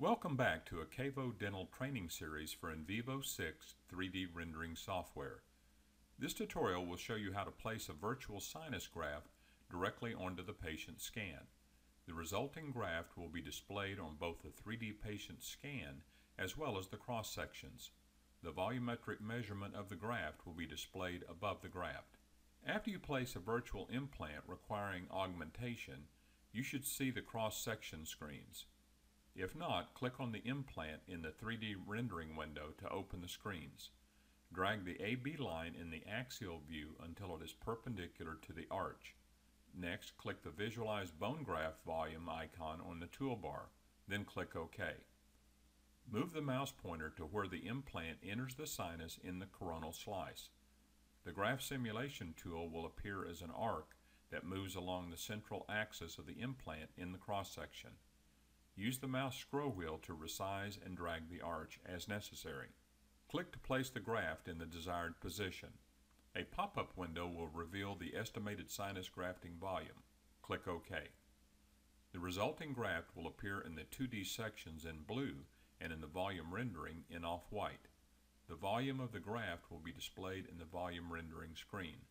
Welcome back to a KaVo Dental training series for Invivo 6 3D rendering software. This tutorial will show you how to place a virtual sinus graft directly onto the patient scan. The resulting graft will be displayed on both the 3D patient scan as well as the cross sections. The volumetric measurement of the graft will be displayed above the graft. After you place a virtual implant requiring augmentation, you should see the cross-section screens. If not, click on the implant in the 3D rendering window to open the screens. Drag the AB line in the axial view until it is perpendicular to the arch. Next, click the Visualize Bone Graft Volume icon on the toolbar, then click OK. Move the mouse pointer to where the implant enters the sinus in the coronal slice. The graft simulation tool will appear as an arc that moves along the central axis of the implant in the cross section. Use the mouse scroll wheel to resize and drag the arch as necessary. Click to place the graft in the desired position. A pop-up window will reveal the estimated sinus grafting volume. Click OK. The resulting graft will appear in the 2D sections in blue and in the volume rendering in off-white. The volume of the graft will be displayed in the volume rendering screen.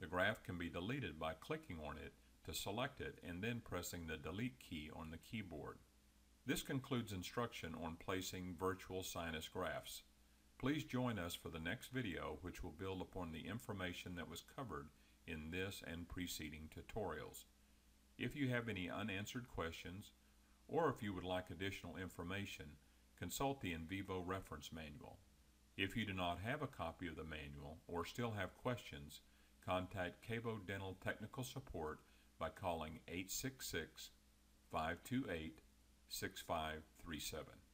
The graft can be deleted by clicking on it to select it and then pressing the delete key on the keyboard. This concludes instruction on placing virtual sinus grafts. Please join us for the next video which will build upon the information that was covered in this and preceding tutorials. If you have any unanswered questions or if you would like additional information, consult the Invivo reference manual. If you do not have a copy of the manual or still have questions, contact KaVo Dental Technical Support by calling 866 528 6537.